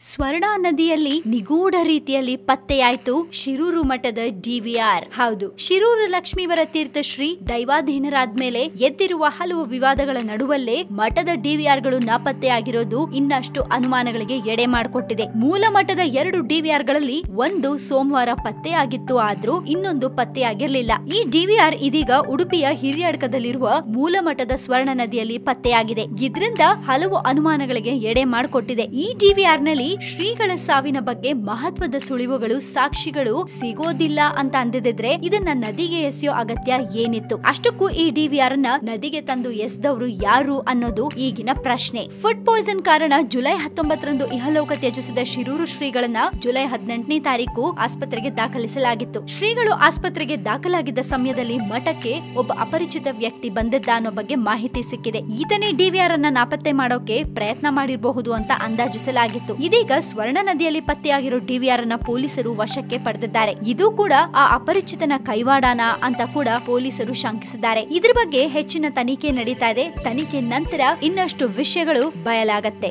ಸ್ವರ್ಣ ನದಿಯಲ್ಲಿ ನಿಗೂಢ ರೀತಿಯಲ್ಲಿ ಪತ್ತೆಯಾಯಿತು ಶಿರೂರು ಮಠದ ಡಿವಿಆರ್ ಹೌದು, ಶಿರೂರು ಲಕ್ಷ್ಮೀವರ ತೀರ್ಥ ಶ್ರೀ ದೈವಾಧೀನರಾದ್ಮೇಲೆ ಎದ್ದಿರುವ ಹಲವು ವಿವಾದಗಳ ನಡುವಲ್ಲೇ ಮಠದ ಡಿವಿಆರ್ಗಳು ನಾಪತ್ತೆಯಾಗಿರೋದು ಇನ್ನಷ್ಟು ಅನುಮಾನಗಳಿಗೆ ಎಡೆ ಮಾಡಿಕೊಟ್ಟಿದೆ. ಮೂಲ ಮಠದ ಎರಡು ಡಿವಿಆರ್ಗಳಲ್ಲಿ ಒಂದು ಸೋಮವಾರ ಪತ್ತೆಯಾಗಿತ್ತು, ಆದ್ರೂ ಇನ್ನೊಂದು ಪತ್ತೆಯಾಗಿರಲಿಲ್ಲ. ಈ ಡಿವಿಆರ್ ಇದೀಗ ಉಡುಪಿಯ ಹಿರಿಯಡ್ಕದಲ್ಲಿರುವ ಮೂಲ ಮಠದ ಸ್ವರ್ಣ ನದಿಯಲ್ಲಿ ಪತ್ತೆಯಾಗಿದೆ. ಇದರಿಂದ ಹಲವು ಅನುಮಾನಗಳಿಗೆ ಎಡೆ ಮಾಡಿಕೊಟ್ಟಿದೆ. ಈ ಡಿವಿಆರ್ ಶ್ರೀಗಳ ಸಾವಿನ ಬಗ್ಗೆ ಮಹತ್ವದ ಸುಳಿವುಗಳು, ಸಾಕ್ಷಿಗಳು ಸಿಗೋದಿಲ್ಲ ಅಂತ ಅಂದಿದ್ರೆ ಇದನ್ನ ನದಿಗೆ ಎಸೆಯೋ ಅಗತ್ಯ ಏನಿತ್ತು? ಅಷ್ಟಕ್ಕೂ ಈ ಡಿವಿಆರ್ನ ನದಿಗೆ ತಂದು ಎಸ್ದವರು ಯಾರು ಅನ್ನೋದು ಈಗಿನ ಪ್ರಶ್ನೆ. ಫುಡ್ ಪಾಯ್ಸನ್ ಕಾರಣ ಜುಲೈ ಹತ್ತೊಂಬತ್ತರಂದು ಇಹಲೋಕ ತ್ಯಜಿಸಿದ ಶಿರೂರು ಶ್ರೀಗಳನ್ನ ಜುಲೈ ಹದಿನೆಂಟನೇ ತಾರೀಕು ಆಸ್ಪತ್ರೆಗೆ ದಾಖಲಿಸಲಾಗಿತ್ತು. ಶ್ರೀಗಳು ಆಸ್ಪತ್ರೆಗೆ ದಾಖಲಾಗಿದ್ದ ಸಮಯದಲ್ಲಿ ಮಠಕ್ಕೆ ಒಬ್ಬ ಅಪರಿಚಿತ ವ್ಯಕ್ತಿ ಬಂದಿದ್ದ ಅನ್ನೋ ಬಗ್ಗೆ ಮಾಹಿತಿ ಸಿಕ್ಕಿದೆ. ಈತನೇ ಡಿವಿಆರ್ ಅನ್ನ ನಾಪತ್ತೆ ಮಾಡೋಕೆ ಪ್ರಯತ್ನ ಮಾಡಿರಬಹುದು ಅಂತ ಅಂದಾಜಿಸಲಾಗಿತ್ತು. ಇದೀಗ ಸ್ವರ್ಣ ನದಿಯಲ್ಲಿ ಪತ್ತೆಯಾಗಿರೋ ಡಿವಿಆರ್ ಅನ್ನ ಪೊಲೀಸರು ವಶಕ್ಕೆ ಪಡೆದಿದ್ದಾರೆ. ಇದು ಕೂಡ ಆ ಅಪರಿಚಿತನ ಕೈವಾಡಾನ ಅಂತ ಕೂಡ ಪೊಲೀಸರು ಶಂಕಿಸಿದ್ದಾರೆ. ಇದ್ರ ಬಗ್ಗೆ ಹೆಚ್ಚಿನ ತನಿಖೆ ನಡೀತಾ ಇದೆ. ತನಿಖೆ ನಂತರ ಇನ್ನಷ್ಟು ವಿಷಯಗಳು ಬಯಲಾಗತ್ತೆ.